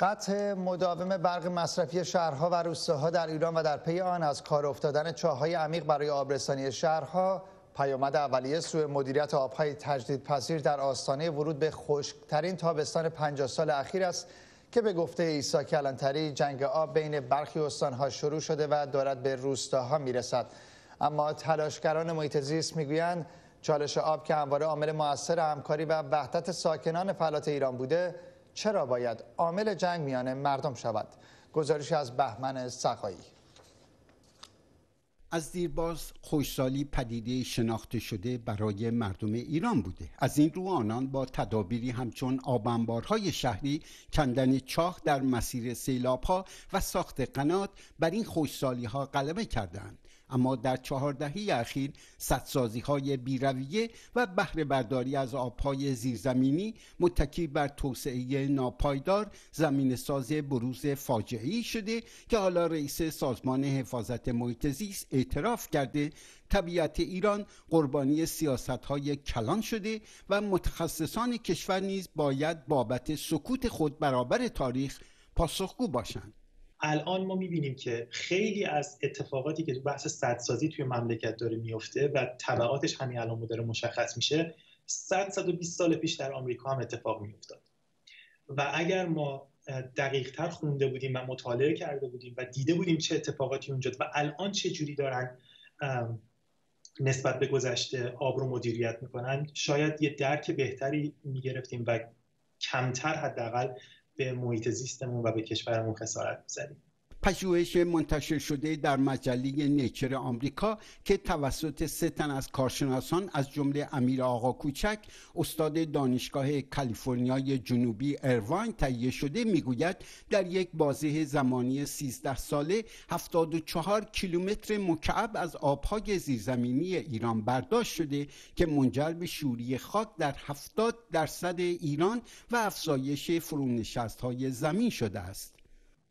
قطع مداوم برق مصرفی شهرها و روستاها در ایران و در پی آن از کار افتادن چاهای عمیق برای آبرسانی شهرها پیامد اولیه سوی مدیریت آبهای تجدیدپذیر در آستانه ورود به خشکترین تابستان 50 سال اخیر است که به گفته ایسا کلانتری جنگ آب بین برخی استانها شروع شده و دارد به روستاها می‌رسد. اما تلاشگران محیط زیست می‌گویند چالش آب که همواره عامل موثر همکاری و وحدت ساکنان فلات ایران بوده چرا باید عامل جنگ میان مردم شود؟ گزارشی از بهمن سقایی. از دیرباز خوشسالی پدیده شناخته شده برای مردم ایران بوده. از این رو آنان با تدابیری همچون آبانبارهای شهری کندن چاه در مسیر سیلابها و ساخت قنات بر این خوشسالی غلبه کردند اما در چهار دهه اخیر سدسازی های بیرویه و بهره برداری از آبهای زیرزمینی متکی بر توسعه ناپایدار زمین ساز بروز فاجعه شده که حالا رئیس سازمان حفاظت محیط زیست اعتراف کرده طبیعت ایران قربانی سیاست های کلان شده و متخصصان کشور نیز باید بابت سکوت خود برابر تاریخ پاسخگو باشند. الان ما می‌بینیم که خیلی از اتفاقاتی که تو بحث سدسازی توی مملکت داره میفته و تبعاتش همین الان داره مشخص میشه 100 120 سال پیش در آمریکا هم اتفاق میافتاد. و اگر ما دقیق تر خونده بودیم و مطالعه کرده بودیم و دیده بودیم چه اتفاقاتی اونجا و الان چه جوری دارن نسبت به گذشته آب رو مدیریت می‌کنن شاید یه درک بهتری می‌گرفتیم و کمتر حداقل به محیط زیستمون و به کشورمون خسارت می‌زنیم پژوهش منتشر شده در مجله نیچر آمریکا که توسط سه تن از کارشناسان از جمله امیر آقا کوچک استاد دانشگاه کالیفرنیای جنوبی ارواین تهیه شده می‌گوید در یک بازه زمانی 13 ساله 74 کیلومتر مکعب از آبهای زیرزمینی ایران برداشت شده که منجر به شوری خاک در 70 درصد ایران و افزایش فرونشست های زمین شده است.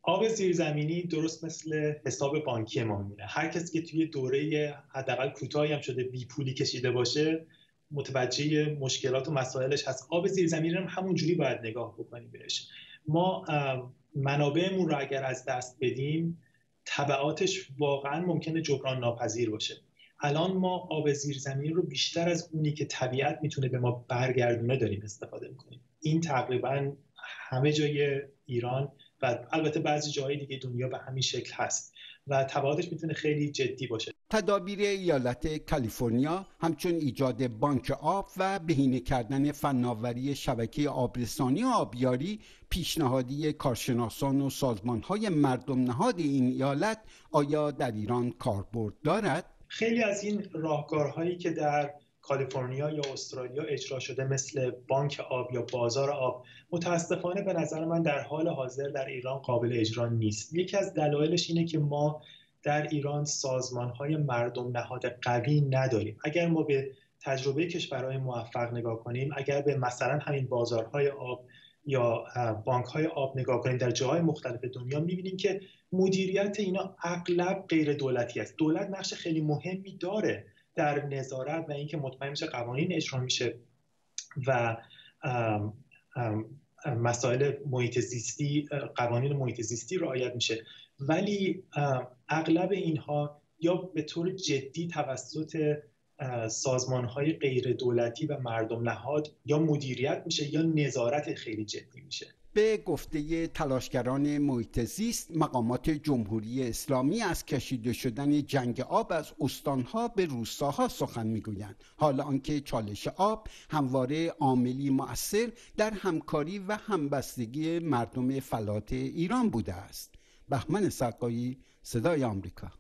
آب زیرزمینی درست مثل حساب بانکی ما میمونه هر کسی که توی دوره حداقل کوتاهی هم شده بی پولی کشیده باشه متوجه مشکلات و مسائلش هست. آب زیرزمینی هم همونجوری باید نگاه بکنیم بهش. ما منابعمون رو اگر از دست بدیم تبعاتش واقعا ممکنه جبران ناپذیر باشه. الان ما آب زیرزمینی رو بیشتر از اونی که طبیعت می‌تونه به ما برگردونه داریم استفاده می‌کنیم. این تقریبا همه جای ایران و البته بعضی جاهای دیگه دنیا به همین شکل هست و تبعاتش می‌تونه خیلی جدی باشه تدابیر ایالت کالیفرنیا همچون ایجاد بانک آب و بهینه کردن فناوری شبکه آبرسانی و آبیاری پیشنهادی کارشناسان و سازمانهای مردم نهاد این ایالت آیا در ایران کاربرد دارد؟ خیلی از این راهکارهایی که در کالیفرنیا یا استرالیا اجرا شده مثل بانک آب یا بازار آب متاسفانه به نظر من در حال حاضر در ایران قابل اجرا نیست. یکی از دلایلش اینه که ما در ایران سازمان های مردم نهاد قوی نداریم. اگر ما به تجربه کشورهای موفق نگاه کنیم اگر به مثلا همین بازارهای آب یا بانک های آب نگاه کنیم در جاهای مختلف دنیا می‌بینیم که مدیریت اینا اغلب غیر دولتی است. دولت نقش خیلی مهمی داره. در نظارت و اینکه مطمئن میشه قوانین اجرا میشه و مسائل محیط زیستی قوانین محیط زیستی رعایت میشه. ولی اغلب اینها یا به طور جدی توسط سازمان های غیر دولتی و مردم نهاد یا مدیریت میشه یا نظارت خیلی جدی میشه. به گفته تلاشگران محیط زیست مقامات جمهوری اسلامی از کشیده شدن جنگ آب از استانها به روستاها سخن می‌گویند. حالا آنکه چالش آب همواره عاملی مؤثر در همکاری و همبستگی مردم فلات ایران بوده است. بهمن سقایی صدای آمریکا.